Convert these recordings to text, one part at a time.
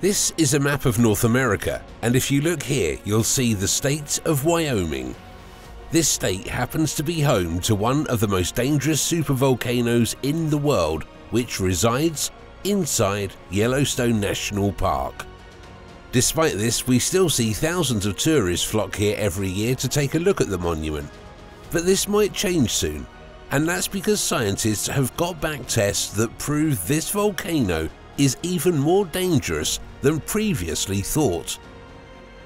This is a map of North America, and if you look here, you'll see the state of Wyoming. This state happens to be home to one of the most dangerous supervolcanoes in the world, which resides inside Yellowstone National Park. Despite this, we still see thousands of tourists flock here every year to take a look at the monument. But this might change soon, and that's because scientists have got back tests that prove this volcano is even more dangerous than previously thought.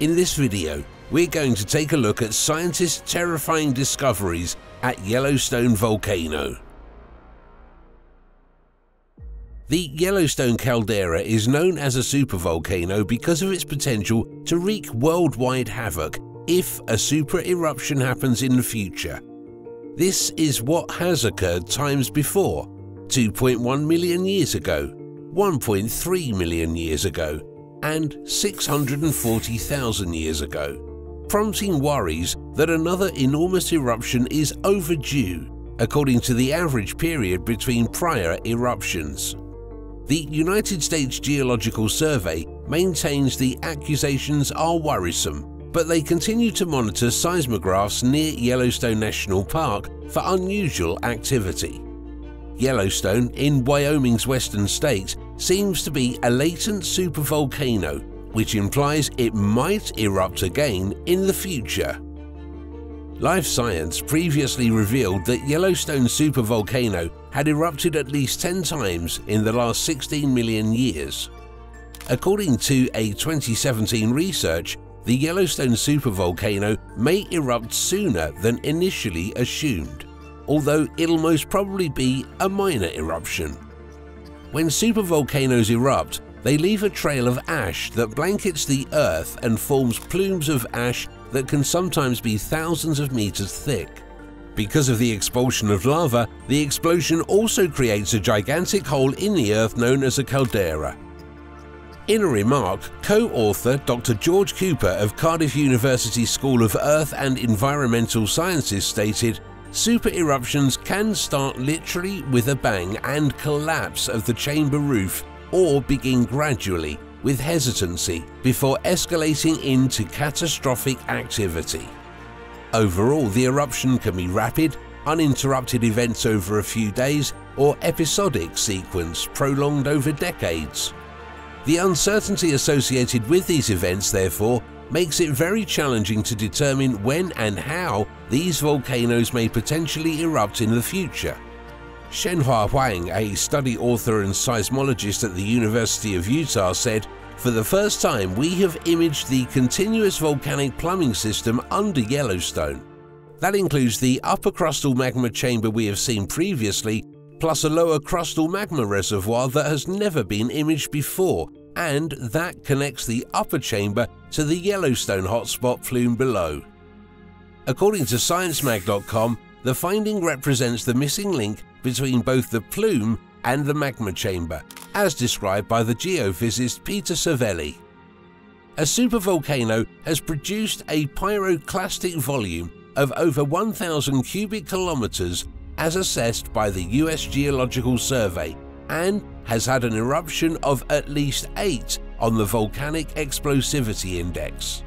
In this video, we're going to take a look at scientists' terrifying discoveries at Yellowstone Volcano. The Yellowstone caldera is known as a supervolcano because of its potential to wreak worldwide havoc if a super eruption happens in the future. This is what has occurred times before 2.1 million years ago, 1.3 million years ago, and 640,000 years ago, prompting worries that another enormous eruption is overdue according to the average period between prior eruptions. The United States Geological Survey maintains the accusations are worrisome but they continue to monitor seismographs near Yellowstone National Park for unusual activity. Yellowstone, in Wyoming's western states, seems to be a latent supervolcano, which implies it might erupt again in the future. Live Science previously revealed that Yellowstone supervolcano had erupted at least 10 times in the last 16 million years. According to a 2017 research, the Yellowstone supervolcano may erupt sooner than initially assumed, although it'll most probably be a minor eruption. When supervolcanoes erupt, they leave a trail of ash that blankets the Earth and forms plumes of ash that can sometimes be thousands of meters thick. Because of the expulsion of lava, the explosion also creates a gigantic hole in the Earth known as a caldera, in a remark, co-author Dr. George Cooper of Cardiff University School of Earth and Environmental Sciences stated, Super eruptions can start literally with a bang and collapse of the chamber roof or begin gradually with hesitancy before escalating into catastrophic activity. Overall, the eruption can be rapid, uninterrupted events over a few days, or episodic sequence prolonged over decades. The uncertainty associated with these events, therefore, makes it very challenging to determine when and how these volcanoes may potentially erupt in the future. Hsin-Hua Huang, a study author and seismologist at the University of Utah, said, For the first time, we have imaged the continuous volcanic plumbing system under Yellowstone. That includes the upper crustal magma chamber we have seen previously plus a lower crustal magma reservoir that has never been imaged before, and that connects the upper chamber to the Yellowstone hotspot plume below. According to ScienceMag.com, the finding represents the missing link between both the plume and the magma chamber, as described by the geophysicist Peter Savelli. A supervolcano has produced a pyroclastic volume of over 1,000 cubic kilometers as assessed by the US Geological Survey and has had an eruption of at least 8 on the Volcanic Explosivity Index.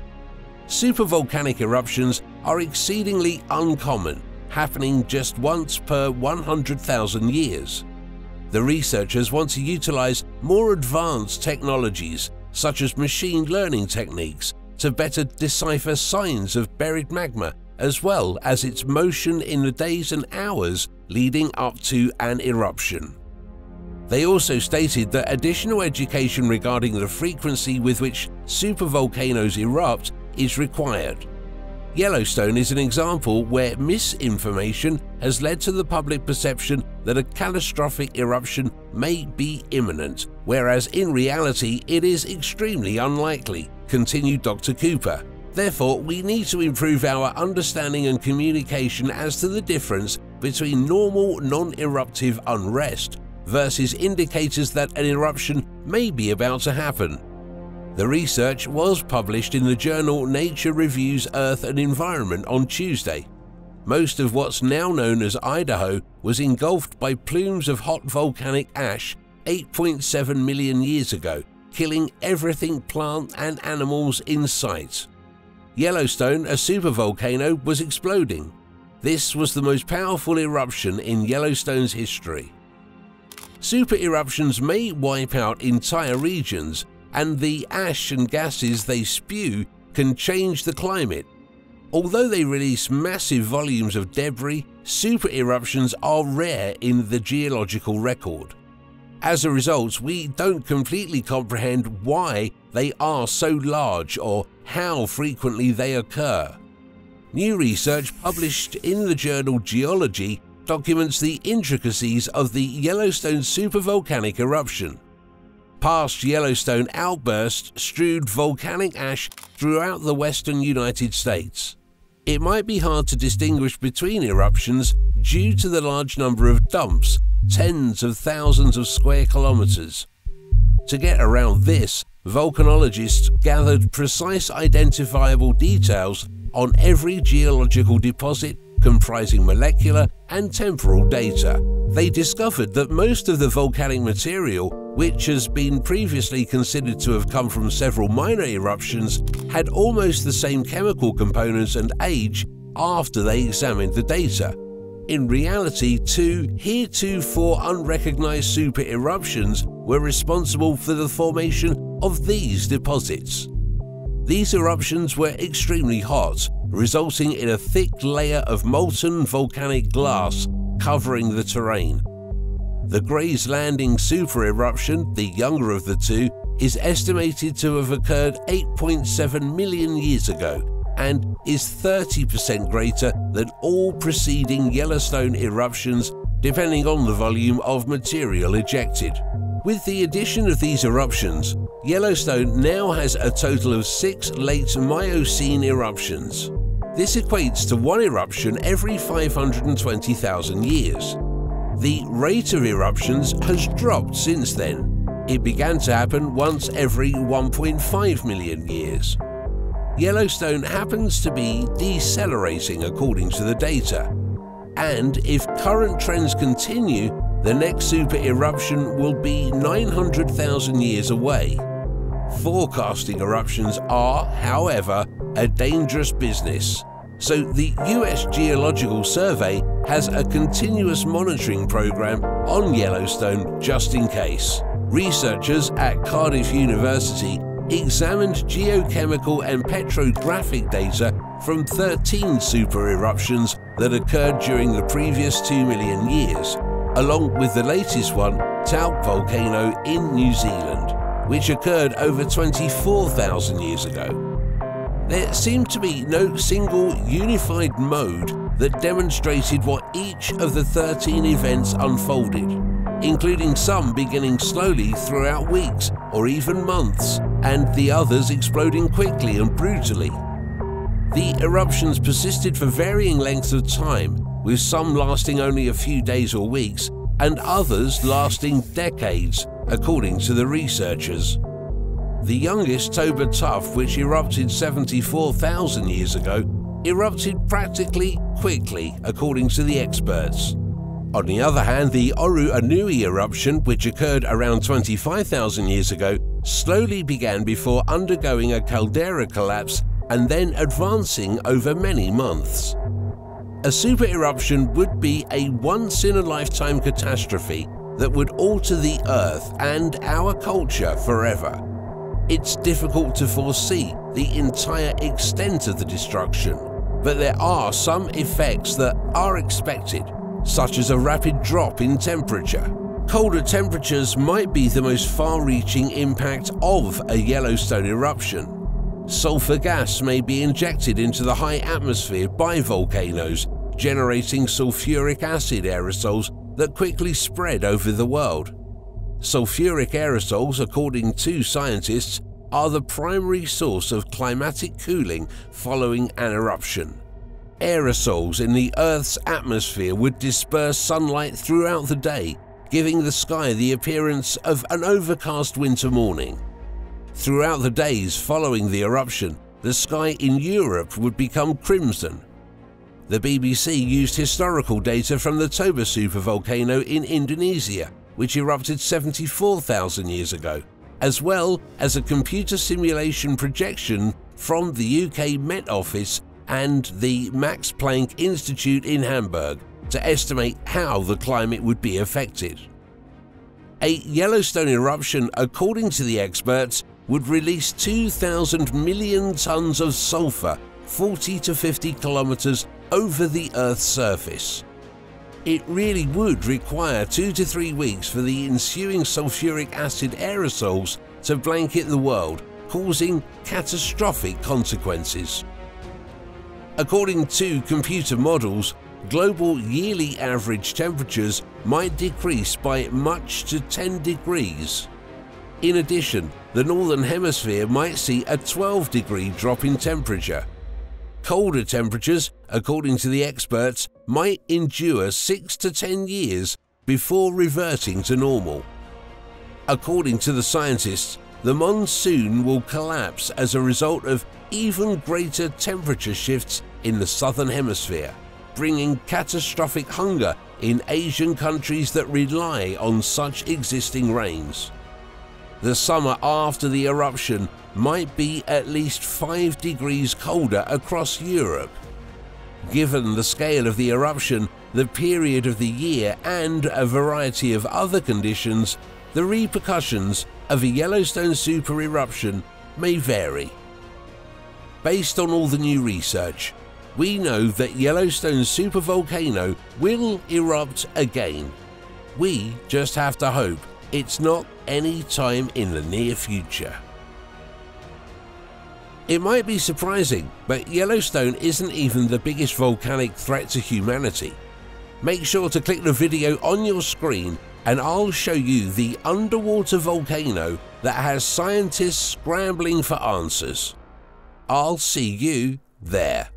Supervolcanic eruptions are exceedingly uncommon, happening just once per 100,000 years. The researchers want to utilize more advanced technologies, such as machine learning techniques, to better decipher signs of buried magma as well as its motion in the days and hours leading up to an eruption. They also stated that additional education regarding the frequency with which supervolcanoes erupt is required. Yellowstone is an example where misinformation has led to the public perception that a catastrophic eruption may be imminent, whereas in reality it is extremely unlikely, continued Dr. Cooper. Therefore, we need to improve our understanding and communication as to the difference between normal non-eruptive unrest versus indicators that an eruption may be about to happen. The research was published in the journal Nature Reviews Earth and Environment on Tuesday. Most of what's now known as Idaho was engulfed by plumes of hot volcanic ash 8.7 million years ago, killing everything plant and animals in sight. Yellowstone, a supervolcano, was exploding. This was the most powerful eruption in Yellowstone's history. Super eruptions may wipe out entire regions, and the ash and gases they spew can change the climate. Although they release massive volumes of debris, super eruptions are rare in the geological record. As a result, we don't completely comprehend why they are so large or how frequently they occur. New research published in the journal Geology documents the intricacies of the Yellowstone supervolcanic eruption. Past Yellowstone outbursts strewed volcanic ash throughout the western United States. It might be hard to distinguish between eruptions due to the large number of dumps, tens of thousands of square kilometers. To get around this, volcanologists gathered precise identifiable details on every geological deposit comprising molecular and temporal data. They discovered that most of the volcanic material, which has been previously considered to have come from several minor eruptions, had almost the same chemical components and age after they examined the data. In reality, two heretofore unrecognized super eruptions were responsible for the formation of these deposits. These eruptions were extremely hot, resulting in a thick layer of molten volcanic glass covering the terrain. The Grey's Landing super eruption, the younger of the two, is estimated to have occurred 8.7 million years ago and is 30% greater than all preceding Yellowstone eruptions depending on the volume of material ejected. With the addition of these eruptions, Yellowstone now has a total of six late Miocene eruptions. This equates to one eruption every 520,000 years. The rate of eruptions has dropped since then. It began to happen once every 1.5 million years. Yellowstone happens to be decelerating according to the data, and if current trends continue, the next super eruption will be 900,000 years away. Forecasting eruptions are, however, a dangerous business. So the US Geological Survey has a continuous monitoring program on Yellowstone just in case. Researchers at Cardiff University examined geochemical and petrographic data from 13 super eruptions that occurred during the previous 2 million years, along with the latest one, Taupo Volcano in New Zealand, which occurred over 24,000 years ago. There seemed to be no single unified mode that demonstrated what each of the 13 events unfolded, including some beginning slowly throughout weeks or even months, and the others exploding quickly and brutally. The eruptions persisted for varying lengths of time, with some lasting only a few days or weeks, and others lasting decades, according to the researchers. The youngest Toba Tuff, which erupted 74,000 years ago, erupted practically quickly, according to the experts. On the other hand, the Oruanui eruption, which occurred around 25,000 years ago, slowly began before undergoing a caldera collapse and then advancing over many months. A super eruption would be a once-in-a-lifetime catastrophe that would alter the Earth and our culture forever. It's difficult to foresee the entire extent of the destruction, but there are some effects that are expected, such as a rapid drop in temperature. Colder temperatures might be the most far-reaching impact of a Yellowstone eruption. Sulfur gas may be injected into the high atmosphere by volcanoes, generating sulfuric acid aerosols that quickly spread over the world. Sulfuric aerosols, according to scientists, are the primary source of climatic cooling following an eruption. Aerosols in the Earth's atmosphere would disperse sunlight throughout the day, giving the sky the appearance of an overcast winter morning. Throughout the days following the eruption, the sky in Europe would become crimson. The BBC used historical data from the Toba supervolcano in Indonesia which erupted 74,000 years ago. as well as a computer simulation projection from the UK Met Office and the Max Planck Institute in Hamburg to estimate how the climate would be affected. A Yellowstone eruption, according to the experts, would release 2,000 million tons of sulfur 40 to 50 kilometers over the Earth's surface. It really would require two to three weeks for the ensuing sulfuric acid aerosols to blanket the world, causing catastrophic consequences. According to computer models, global yearly average temperatures might decrease by much to 10 degrees. In addition, the Northern Hemisphere might see a 12 degree drop in temperature. Colder temperatures, according to the experts, might endure 6 to 10 years before reverting to normal. According to the scientists, the monsoon will collapse as a result of even greater temperature shifts in the southern hemisphere, bringing catastrophic hunger in Asian countries that rely on such existing rains. The summer after the eruption might be at least 5 degrees colder across Europe. Given the scale of the eruption, the period of the year and a variety of other conditions, the repercussions of a Yellowstone super eruption may vary. Based on all the new research, we know that Yellowstone supervolcano will erupt again. We just have to hope it's not any time in the near future. It might be surprising, but Yellowstone isn't even the biggest volcanic threat to humanity. Make sure to click the video on your screen and I'll show you the underwater volcano that has scientists scrambling for answers. I'll see you there.